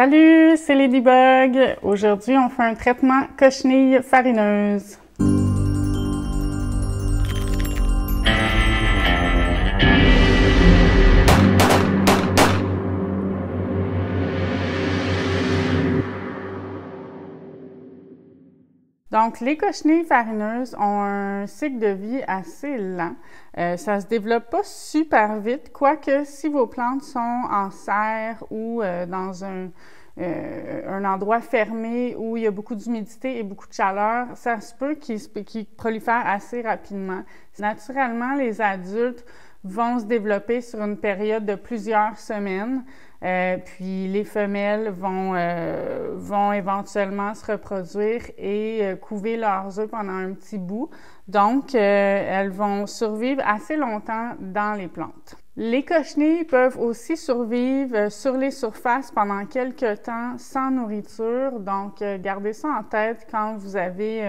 Salut, c'est Ladybug. Aujourd'hui, on fait un traitement cochenille farineuse. Donc, les cochenilles farineuses ont un cycle de vie assez lent. Euh, ça se développe pas super vite, quoique si vos plantes sont en serre ou euh, dans un, euh, un, endroit fermé où il y a beaucoup d'humidité et beaucoup de chaleur, ça se peut qu'ils prolifèrent assez rapidement. Naturellement, les adultes vont se développer sur une période de plusieurs semaines. Euh, puis les femelles vont, euh, vont éventuellement se reproduire et euh, couver leurs œufs pendant un petit bout. Donc, elles vont survivre assez longtemps dans les plantes. Les cochenilles peuvent aussi survivre sur les surfaces pendant quelques temps sans nourriture. Donc, gardez ça en tête quand vous avez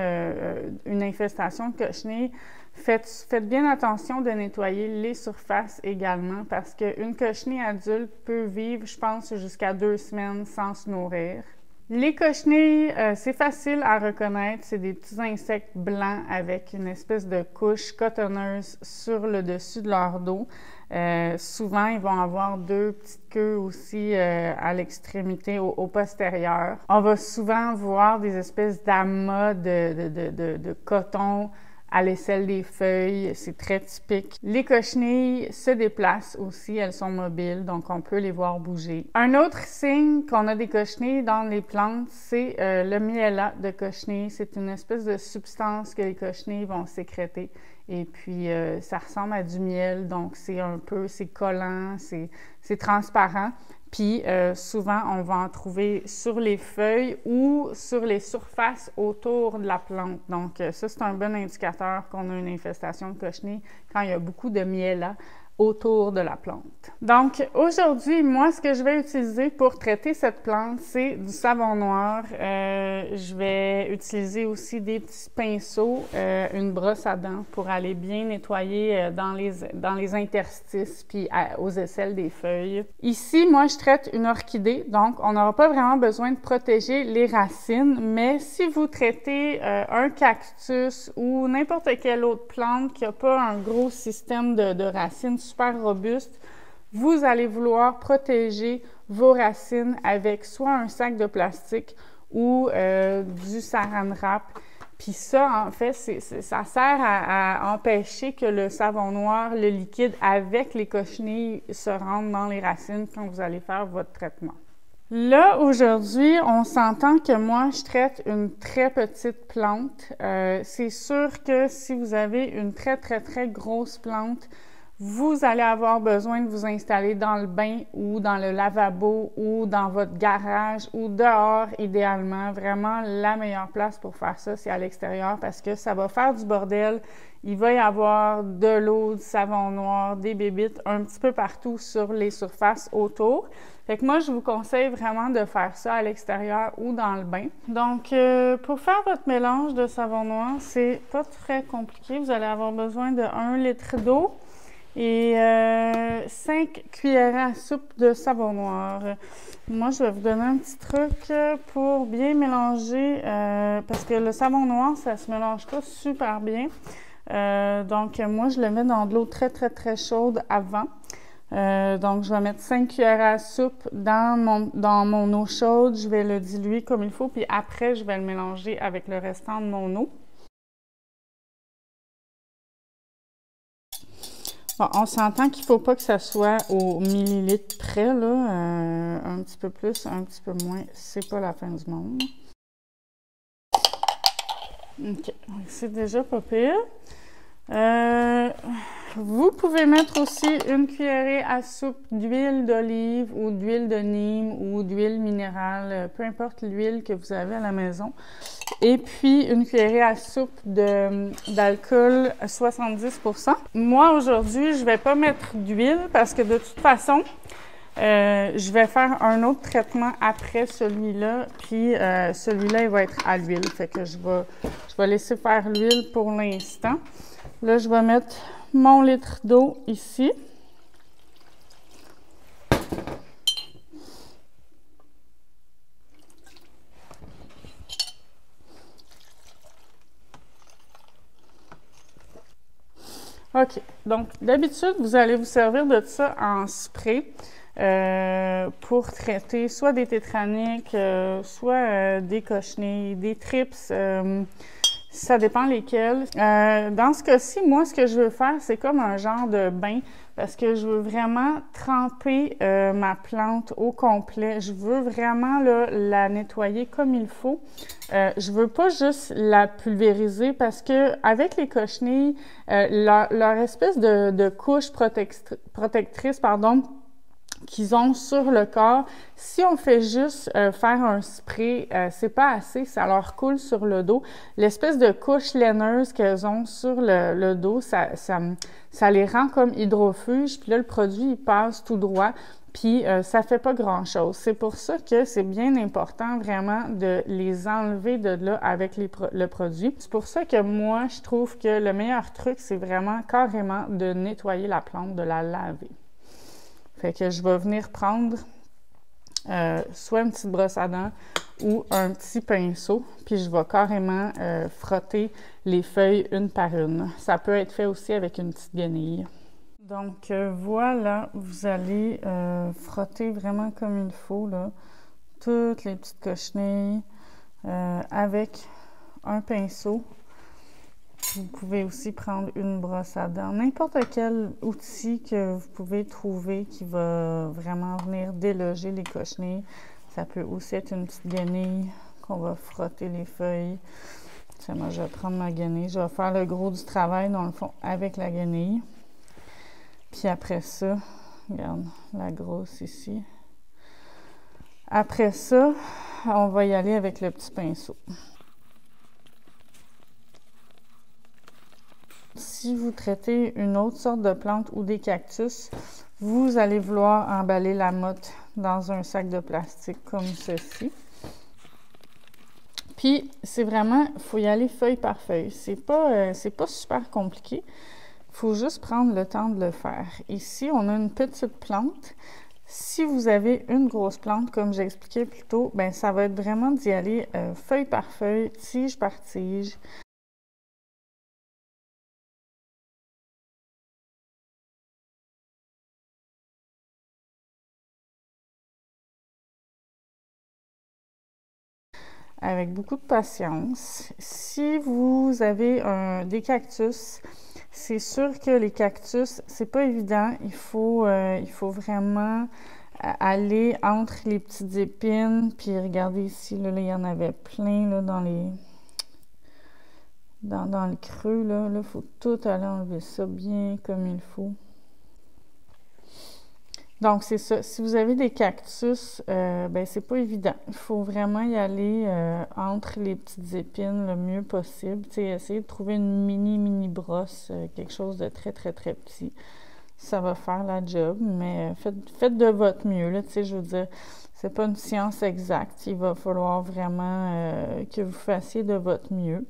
une infestation de cochenilles. Faites, bien attention de nettoyer les surfaces également parce qu'une cochenille adulte peut vivre, je pense, jusqu'à deux semaines sans se nourrir. Les cochenilles, euh, c'est facile à reconnaître. C'est des petits insectes blancs avec une espèce de couche cotonneuse sur le dessus de leur dos. Euh, souvent, ils vont avoir deux petites queues aussi euh, à l'extrémité, au, postérieur. On va souvent voir des espèces d'amas de coton à l'aisselle des feuilles, c'est très typique. Les cochenilles se déplacent aussi, elles sont mobiles, donc on peut les voir bouger. Un autre signe qu'on a des cochenilles dans les plantes, c'est euh, le miella de cochenille. C'est une espèce de substance que les cochenilles vont sécréter. Et puis, euh, ça ressemble à du miel, donc c'est un peu, c'est collant, c'est transparent. Puis euh, souvent, on va en trouver sur les feuilles ou sur les surfaces autour de la plante. Donc, euh, ça, c'est un bon indicateur qu'on a une infestation de cochenille quand il y a beaucoup de miel là autour de la plante. Donc aujourd'hui, moi, ce que je vais utiliser pour traiter cette plante, c'est du savon noir. Euh, je vais utiliser aussi des petits pinceaux, euh, une brosse à dents pour aller bien nettoyer euh, dans, les, dans les interstices puis aux aisselles des feuilles. Ici, moi, je traite une orchidée, donc on n'aura pas vraiment besoin de protéger les racines, mais si vous traitez un cactus ou n'importe quelle autre plante qui n'a pas un gros système de, de racines super robuste, vous allez vouloir protéger vos racines avec soit un sac de plastique ou euh, du saran wrap. Puis ça, en fait, ça sert à, empêcher que le savon noir, le liquide avec les cochenilles se rentre dans les racines quand vous allez faire votre traitement. Là, aujourd'hui, on s'entend que moi, je traite une très petite plante. Euh, c'est sûr que si vous avez une très, très, très grosse plante, vous allez avoir besoin de vous installer dans le bain ou dans le lavabo ou dans votre garage ou dehors idéalement. Vraiment, la meilleure place pour faire ça, c'est à l'extérieur parce que ça va faire du bordel. Il va y avoir de l'eau, du savon noir, des bébites un petit peu partout sur les surfaces autour. Fait que moi, je vous conseille vraiment de faire ça à l'extérieur ou dans le bain. Donc, euh, pour faire votre mélange de savon noir, c'est pas très compliqué. Vous allez avoir besoin de 1 litre d'eau et 5 euh, cuillères à soupe de savon noir. Moi, je vais vous donner un petit truc pour bien mélanger, euh, parce que le savon noir, ça se mélange pas super bien. Euh, donc, moi, je le mets dans de l'eau très, très, très chaude avant. donc, je vais mettre 5 cuillères à soupe dans mon, dans mon eau chaude. Je vais le diluer comme il faut, puis après, je vais le mélanger avec le restant de mon eau. On s'entend qu'il ne faut pas que ça soit au millilitre près, là. Euh, un petit peu plus, un petit peu moins, c'est pas la fin du monde. OK, c'est déjà pas pire. Euh, vous pouvez mettre aussi une cuillerée à soupe d'huile d'olive ou d'huile de Nîmes ou d'huile minérale, peu importe l'huile que vous avez à la maison. Et puis une cuillerée à soupe d'alcool à 70% Moi, aujourd'hui, je vais pas mettre d'huile parce que de toute façon, euh, je vais faire un autre traitement après celui-là, puis euh, celui-là, il va être à l'huile. Fait que je vais, je vais laisser faire l'huile pour l'instant. Là, je vais mettre mon litre d'eau ici. OK. Donc, d'habitude, vous allez vous servir de ça en spray euh, pour traiter soit des tétraniques, euh, soit euh, des cochenilles, des trips ça dépend lesquels. dans ce cas-ci, moi, ce que je veux faire, c'est comme un genre de bain parce que je veux vraiment tremper ma plante au complet. Je veux vraiment la nettoyer comme il faut. Euh, je veux pas juste la pulvériser parce que avec les cochenilles, leur, espèce de, de couche protectrice, pardon, qu'ils ont sur le corps. Si on fait juste euh, faire un spray, euh, c'est pas assez, ça leur coule sur le dos. L'espèce de couche laineuse qu'elles ont sur le, dos, ça, les rend comme hydrofuges. Puis là, le produit, il passe tout droit. Puis euh, ça fait pas grand-chose. C'est pour ça que c'est bien important vraiment de les enlever de là avec le produit. C'est pour ça que moi, je trouve que le meilleur truc, c'est vraiment carrément de nettoyer la plante, de la laver. Fait que je vais venir prendre euh, soit une petite brosse à dents ou un petit pinceau, puis je vais carrément euh, frotter les feuilles une par une. Ça peut être fait aussi avec une petite guenille. Donc euh, voilà, vous allez frotter vraiment comme il faut, là, toutes les petites cochenilles avec un pinceau vous pouvez aussi prendre une brosse à dents, n'importe quel outil que vous pouvez trouver qui va vraiment venir déloger les cochenilles. Ça peut aussi être une petite guenille qu'on va frotter les feuilles. moi, je vais prendre ma guenille. Je vais faire le gros du travail, dans le fond, avec la guenille. Puis après ça, regarde, la grosse ici. Après ça, on va y aller avec le petit pinceau. Si vous traitez une autre sorte de plante ou des cactus, vous allez vouloir emballer la motte dans un sac de plastique comme ceci. Puis, c'est vraiment, il faut y aller feuille par feuille. C'est pas, euh, pas super compliqué. Il faut juste prendre le temps de le faire. Ici, on a une petite plante. Si vous avez une grosse plante, comme j'expliquais plus tôt, ben ça va être vraiment d'y aller euh, feuille par feuille, tige par tige. Avec beaucoup de patience. Si vous avez des cactus, c'est sûr que les cactus, c'est pas évident. Il faut, euh, il faut vraiment aller entre les petites épines. Puis regardez ici, là, il y en avait plein là, dans les. Dans le creux, là, il faut tout aller enlever ça bien comme il faut. Donc, c'est ça. Si vous avez des cactus, euh, ben c'est pas évident. Il faut vraiment y aller euh, entre les petites épines le mieux possible. Tu sais, essayer de trouver une mini, mini brosse, euh, quelque chose de très, très, très petit. Ça va faire la job, mais faites, faites de votre mieux. Là, je veux dire, c'est pas une science exacte. Il va falloir vraiment que vous fassiez de votre mieux.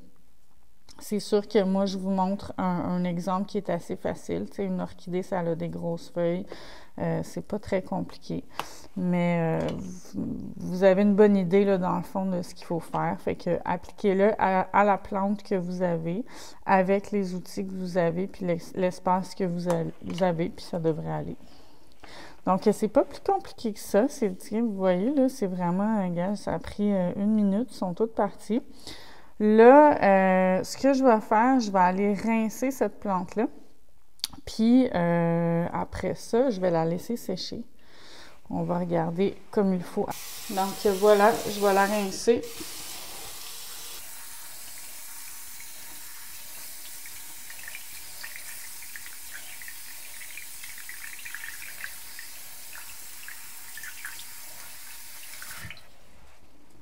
C'est sûr que moi, je vous montre un, exemple qui est assez facile. Une orchidée, ça a des grosses feuilles. Euh, c'est pas très compliqué. Mais euh, vous avez une bonne idée, là, dans le fond, de ce qu'il faut faire. Fait que appliquez-le à, la plante que vous avez, avec les outils que vous avez, puis l'espace que vous avez, puis ça devrait aller. Donc, c'est pas plus compliqué que ça. Vous voyez, là, c'est vraiment, gars, ça a pris euh, une minute, ils sont toutes parties. Là, ce que je vais faire, je vais aller rincer cette plante-là. Puis euh, après ça, je vais la laisser sécher. On va regarder comme il faut. Donc voilà, je vais la rincer.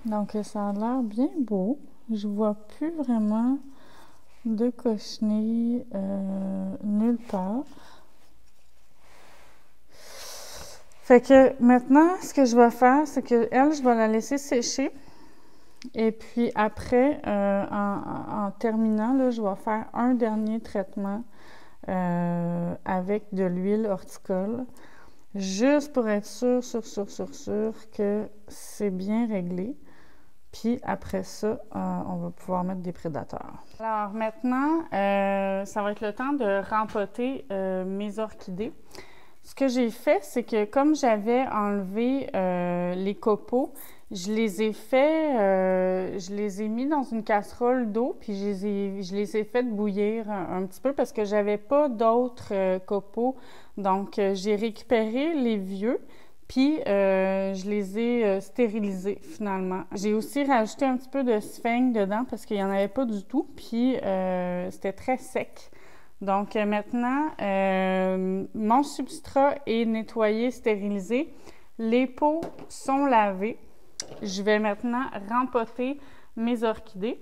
Donc ça a l'air bien beau. Je vois plus vraiment de cochenilles euh, nulle part. Fait que maintenant, ce que je vais faire, c'est que elle, je vais la laisser sécher. Et puis après, euh, en, terminant, là, je vais faire un dernier traitement euh, avec de l'huile horticole, juste pour être sûr, sûr, sûr, sûr, sûr que c'est bien réglé. Puis après ça, euh, on va pouvoir mettre des prédateurs. Alors maintenant, euh, ça va être le temps de rempoter euh, mes orchidées. Ce que j'ai fait, c'est que comme j'avais enlevé les copeaux, je les ai fait, je les ai mis dans une casserole d'eau, puis je les ai, je les ai fait bouillir un, un petit peu parce que j'avais pas d'autres copeaux. Donc, j'ai récupéré les vieux, puis, euh, je les ai euh, stérilisés finalement. J'ai aussi rajouté un petit peu de sphène dedans parce qu'il n'y en avait pas du tout. Puis, euh, c'était très sec. Donc, maintenant, mon substrat est nettoyé, stérilisé. Les pots sont lavés. Je vais maintenant rempoter mes orchidées.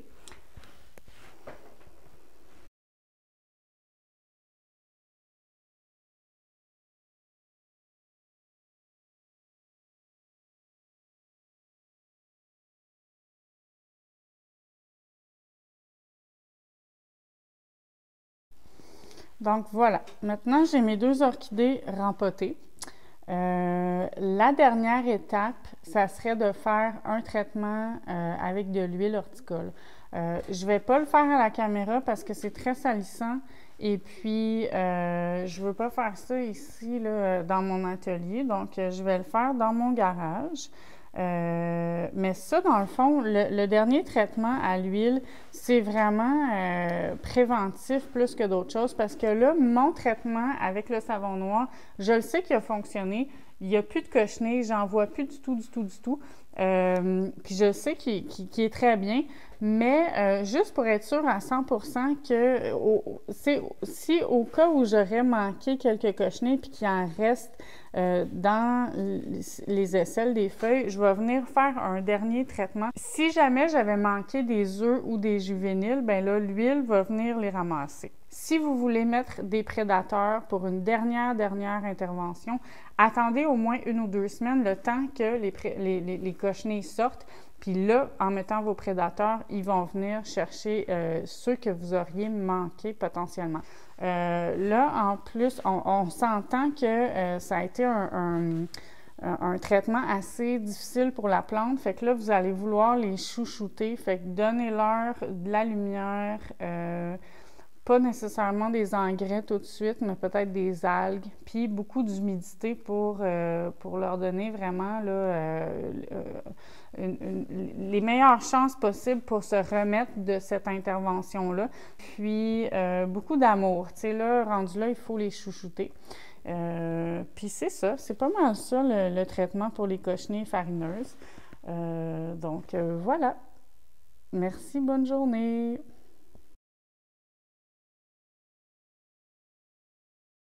Donc voilà, maintenant j'ai mes deux orchidées rempotées. Euh, la dernière étape, ça serait de faire un traitement euh, avec de l'huile horticole. Euh, je ne vais pas le faire à la caméra parce que c'est très salissant et puis je ne veux pas faire ça ici là, dans mon atelier, donc je vais le faire dans mon garage. Euh, mais ça, dans le fond, le, dernier traitement à l'huile, c'est vraiment euh, préventif plus que d'autres choses parce que là, mon traitement avec le savon noir, je le sais qu'il a fonctionné. Il n'y a plus de cochenille, j'en vois plus du tout, du tout, du tout. Euh, puis je sais qu'il est très bien, mais euh, juste pour être sûr à 100% que si au cas où j'aurais manqué quelques cochenilles puis qu'il en reste euh, dans les aisselles des feuilles, je vais venir faire un dernier traitement. Si jamais j'avais manqué des œufs ou des juvéniles, ben là, l'huile va venir les ramasser. Si vous voulez mettre des prédateurs pour une dernière, dernière intervention, attendez au moins une ou deux semaines le temps que les, les, les, sortent. Puis là, en mettant vos prédateurs, ils vont venir chercher euh, ceux que vous auriez manqué potentiellement. Euh, là, en plus, on, s'entend que euh, ça a été un, traitement assez difficile pour la plante. Fait que là, vous allez vouloir les chouchouter. Fait que donnez-leur de la lumière pas nécessairement des engrais tout de suite, mais peut-être des algues, puis beaucoup d'humidité pour, pour leur donner vraiment là, les meilleures chances possibles pour se remettre de cette intervention-là. Puis euh, beaucoup d'amour. Tu sais, là, rendu là, il faut les chouchouter. puis c'est ça, c'est pas mal ça le, traitement pour les cochenilles farineuses. donc voilà. Merci, bonne journée.